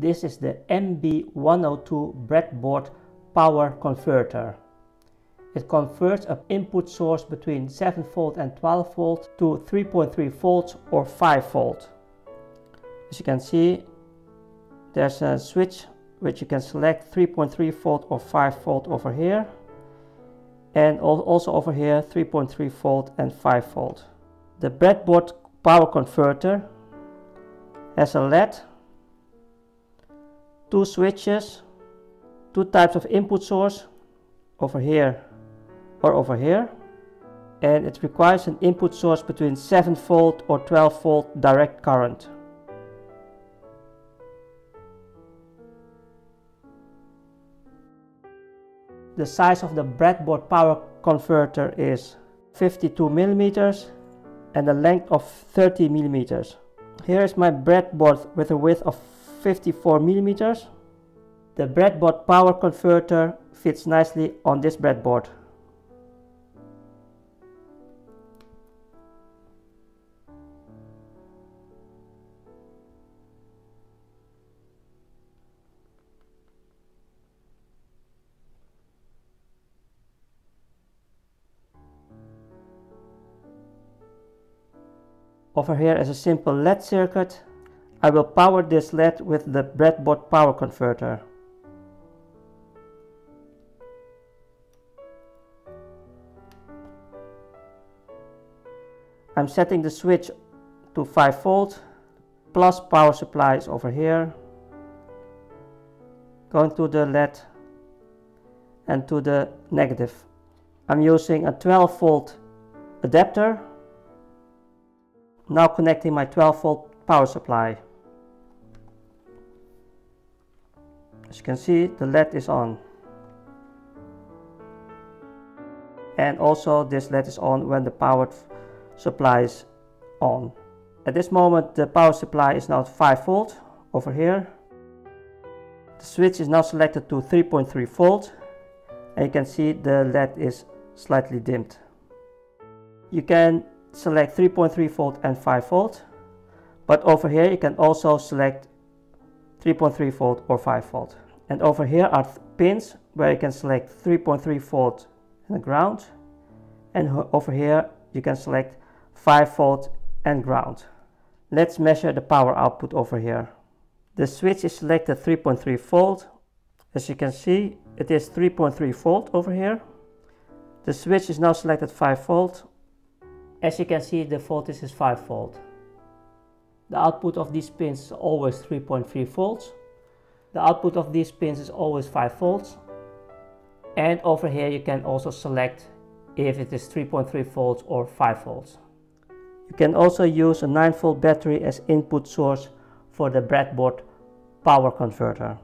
This is the MB102 breadboard power converter. It converts an input source between 7 volt and 12 volt to 3.3 volts or 5 volt. As you can see, there's a switch which you can select 3.3 volt or 5 volt over here and also over here 3.3 volt and 5 volt. The breadboard power converter has a LED, two switches, two types of input source over here or over here and it requires an input source between 7 volt or 12 volt direct current. The size of the breadboard power converter is 52 millimeters and a length of 30 millimeters. Here is my breadboard with a width of 54 millimeters. The breadboard power converter fits nicely on this breadboard. Over here is a simple LED circuit. I will power this LED with the breadboard power converter. I'm setting the switch to 5 volt, plus power supply is over here. Going to the LED and to the negative. I'm using a 12 volt adapter now connecting my 12 volt power supply. As you can see, the LED is on. And also this LED is on when the power supply is on. At this moment the power supply is now 5 volt over here. The switch is now selected to 3.3 volt and you can see the LED is slightly dimmed. You can select 3.3 volt and 5 volt but over here you can also select 3.3 volt or 5 volt and over here are pins where you can select 3.3 volt and ground and over here you can select 5 volt and ground. Let's measure the power output over here. The switch is selected 3.3 volt as you can see it is 3.3 volt over here. The switch is now selected 5 volt as you can see the voltage is 5 volt. The output of these pins is always 3.3 volts. The output of these pins is always 5 volts. And over here you can also select if it is 3.3 volts or 5 volts. You can also use a 9 volt battery as input source for the breadboard power converter.